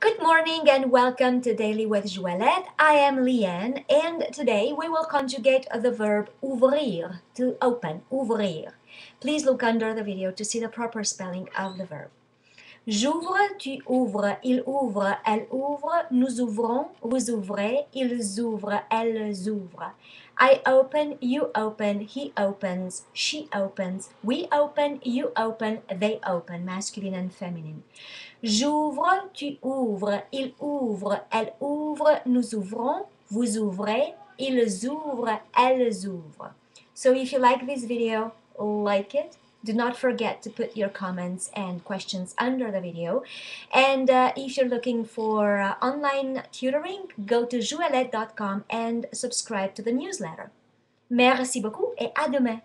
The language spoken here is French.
Good morning and welcome to Daily with Joëlette. I am Leanne and today we will conjugate the verb ouvrir, to open, ouvrir. Please look under the video to see the proper spelling of the verb. J'ouvre, tu ouvres, il ouvre, elle ouvre, nous ouvrons, vous ouvrez, ils ouvrent, elles ouvrent. I open, you open, he opens, she opens, we open, you open, they open, masculine and feminine. J'ouvre, tu ouvres, il ouvre, elle ouvre, nous ouvrons, vous ouvrez, ils ouvrent, elles ouvrent. So if you like this video, like it, do not forget to put your comments and questions under the video. And uh, if you're looking for uh, online tutoring, go to joelette.com and subscribe to the newsletter. Merci beaucoup et à demain.